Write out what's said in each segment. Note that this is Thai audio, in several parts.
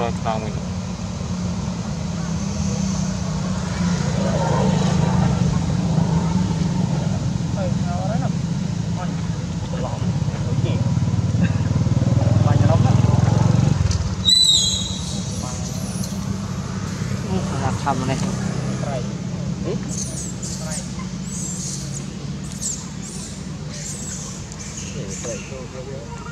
ตัวกลางมือทำอะไรไรอ๊ะ对，对，对，对。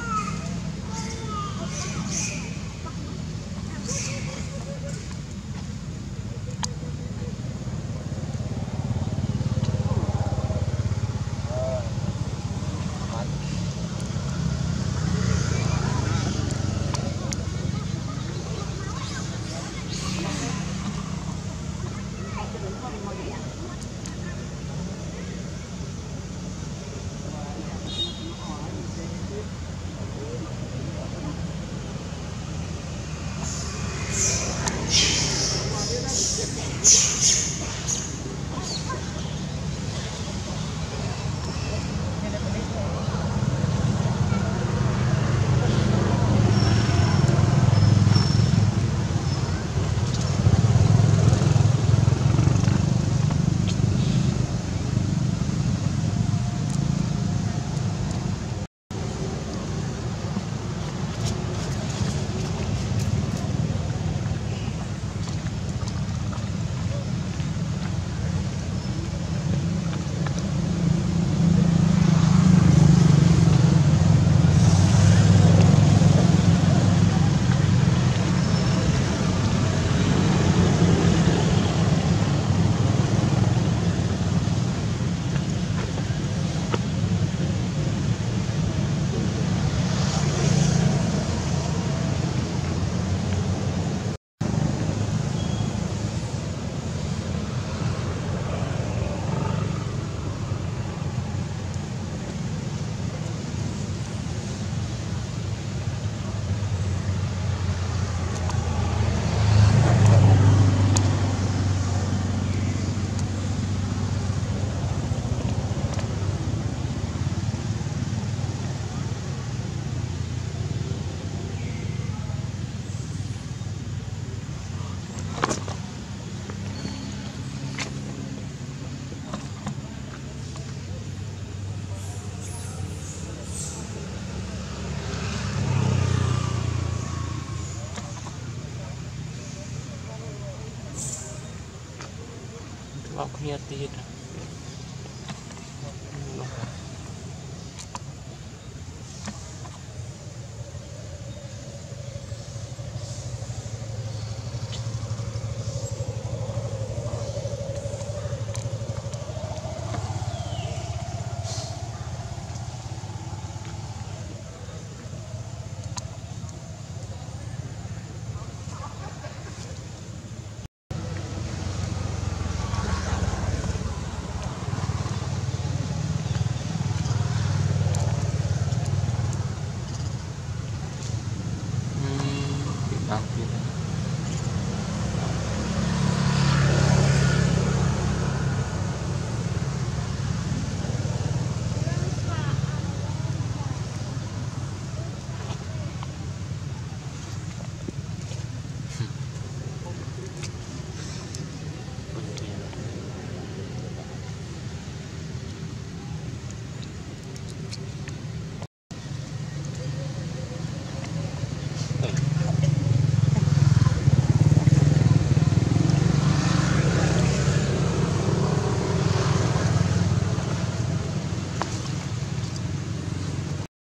មកគ្នាទៀត 啊